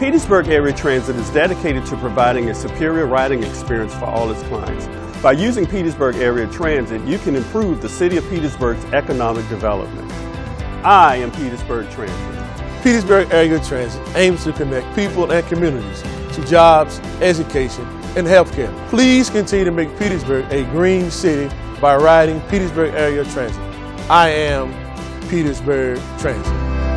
Petersburg Area Transit is dedicated to providing a superior riding experience for all its clients. By using Petersburg Area Transit, you can improve the City of Petersburg's economic development. I am Petersburg Transit. Petersburg Area Transit aims to connect people and communities to jobs, education, and healthcare. Please continue to make Petersburg a green city by riding Petersburg Area Transit. I am Petersburg Transit.